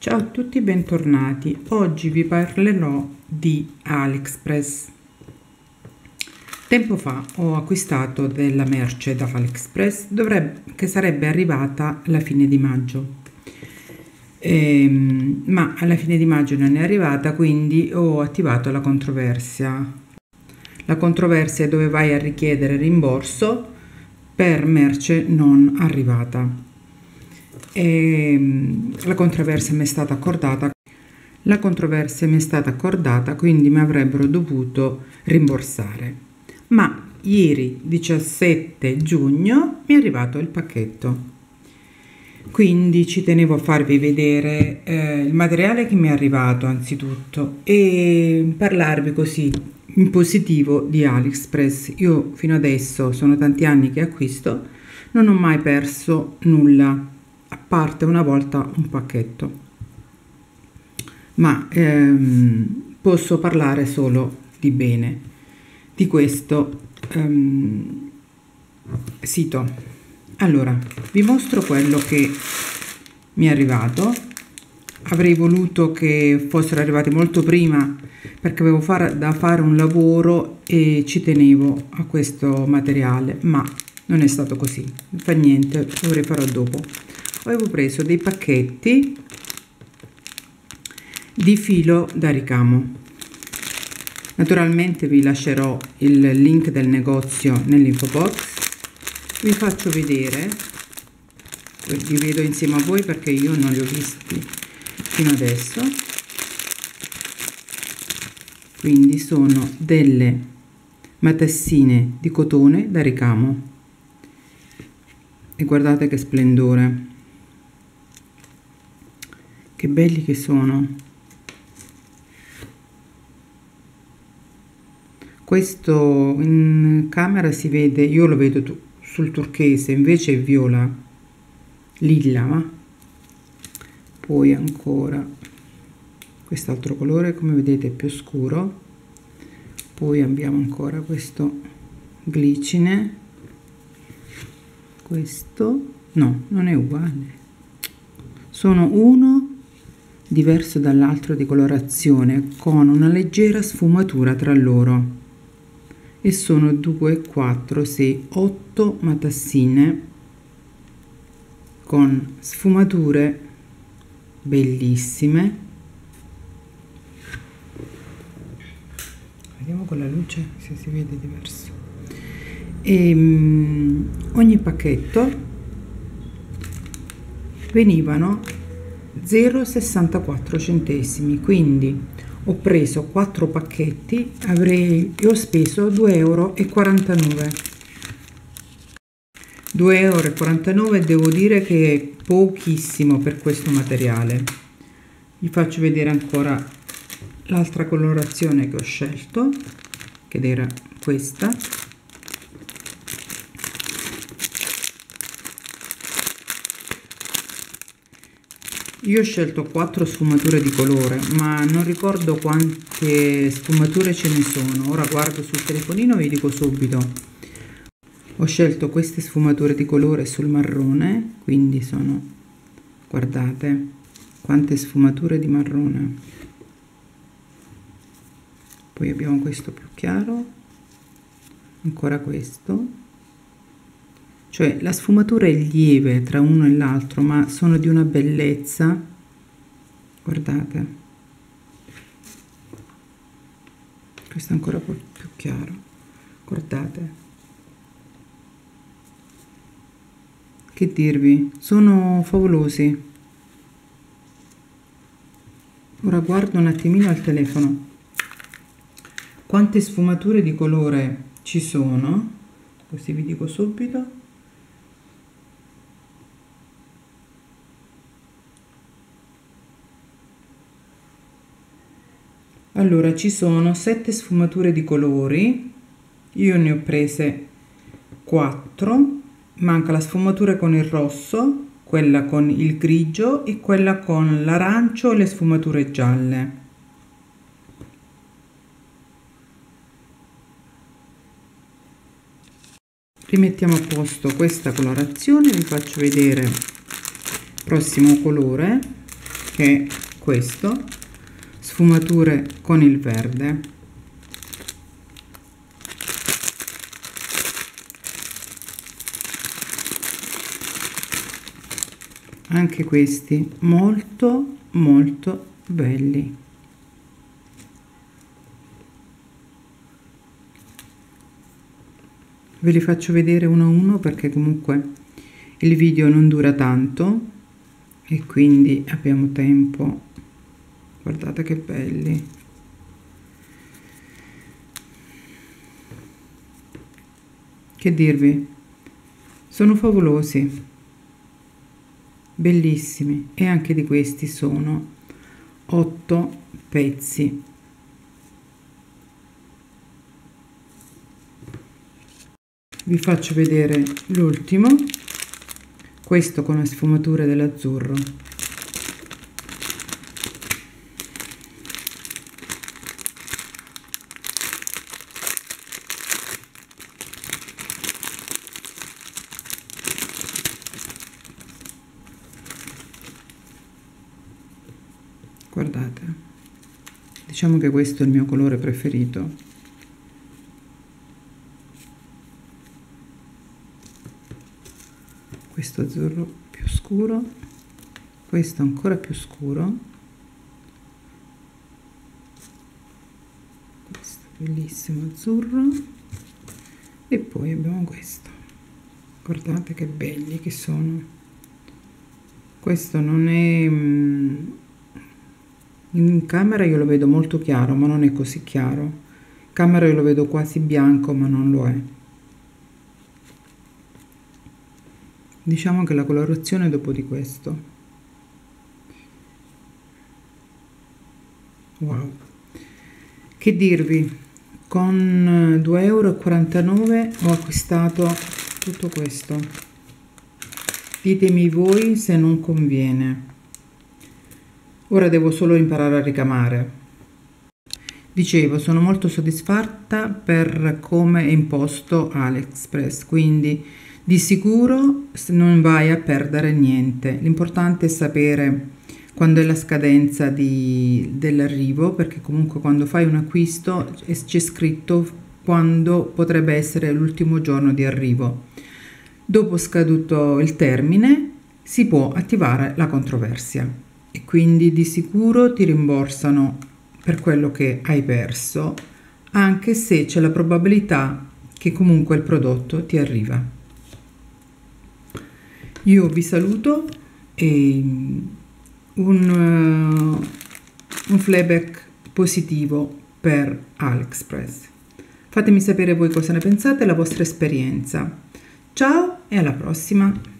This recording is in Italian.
Ciao a tutti, bentornati. Oggi vi parlerò di AliExpress. Tempo fa ho acquistato della merce da AliExpress dovrebbe, che sarebbe arrivata alla fine di maggio. Ehm, ma alla fine di maggio non è arrivata, quindi ho attivato la controversia. La controversia è dove vai a richiedere rimborso per merce non arrivata e ehm, la controversia mi è stata accordata. La controversia mi è stata accordata, quindi mi avrebbero dovuto rimborsare. Ma ieri 17 giugno mi è arrivato il pacchetto. Quindi ci tenevo a farvi vedere eh, il materiale che mi è arrivato anzitutto e parlarvi così in positivo di AliExpress. Io fino adesso sono tanti anni che acquisto, non ho mai perso nulla parte una volta un pacchetto. Ma ehm, posso parlare solo di bene di questo ehm, sito. Allora vi mostro quello che mi è arrivato. Avrei voluto che fossero arrivati molto prima perché avevo fare, da fare un lavoro e ci tenevo a questo materiale ma non è stato così. Fa niente lo rifarò dopo avevo preso dei pacchetti di filo da ricamo. Naturalmente vi lascerò il link del negozio nell'info box. Vi faccio vedere. Li vedo insieme a voi perché io non li ho visti fino adesso. Quindi sono delle matassine di cotone da ricamo. E guardate che splendore che belli che sono. Questo in camera si vede io lo vedo sul turchese invece è viola lilla ma poi ancora quest'altro colore come vedete è più scuro. Poi abbiamo ancora questo glicine. Questo no non è uguale. Sono uno diverso dall'altro di colorazione con una leggera sfumatura tra loro. E sono 2 4 6 8 matassine con sfumature bellissime. Vediamo con la luce se si vede diverso. E um, ogni pacchetto venivano 0,64 centesimi. Quindi ho preso 4 pacchetti avrei, e ho speso 2,49 euro 2,49 euro devo dire che è pochissimo per questo materiale. Vi faccio vedere ancora l'altra colorazione che ho scelto che era questa io ho scelto quattro sfumature di colore ma non ricordo quante sfumature ce ne sono. Ora guardo sul telefonino e vi dico subito. Ho scelto queste sfumature di colore sul marrone quindi sono guardate quante sfumature di marrone. Poi abbiamo questo più chiaro ancora questo cioè la sfumatura è lieve tra uno e l'altro ma sono di una bellezza. Guardate. Questo è ancora più chiaro. Guardate. Che dirvi? Sono favolosi. Ora guardo un attimino al telefono. Quante sfumature di colore ci sono? Così vi dico subito allora ci sono sette sfumature di colori. Io ne ho prese 4 manca la sfumatura con il rosso quella con il grigio e quella con l'arancio e le sfumature gialle. Rimettiamo a posto questa colorazione. Vi faccio vedere il prossimo colore che è questo sfumature con il verde. Anche questi molto molto belli. Ve li faccio vedere uno a uno perché comunque il video non dura tanto e quindi abbiamo tempo guardate che belli. Che dirvi? Sono favolosi. Bellissimi. E anche di questi sono 8 pezzi. Vi faccio vedere l'ultimo. Questo con le sfumature dell'azzurro guardate diciamo che questo è il mio colore preferito. Questo azzurro più scuro. Questo ancora più scuro. Questo bellissimo azzurro. E poi abbiamo questo. Guardate che belli che sono. Questo non è mm, in camera io lo vedo molto chiaro ma non è così chiaro. In camera io lo vedo quasi bianco ma non lo è. Diciamo che la colorazione dopo di questo. Wow. Che dirvi? Con 2,49 euro ho acquistato tutto questo. Ditemi voi se non conviene Ora devo solo imparare a ricamare. Dicevo, sono molto soddisfatta per come è imposto AliExpress, quindi di sicuro non vai a perdere niente. L'importante è sapere quando è la scadenza dell'arrivo, perché comunque quando fai un acquisto c'è scritto quando potrebbe essere l'ultimo giorno di arrivo. Dopo scaduto il termine si può attivare la controversia e quindi di sicuro ti rimborsano per quello che hai perso, anche se c'è la probabilità che comunque il prodotto ti arriva. Io vi saluto e un, uh, un flyback positivo per AliExpress. Fatemi sapere voi cosa ne pensate, la vostra esperienza. Ciao e alla prossima!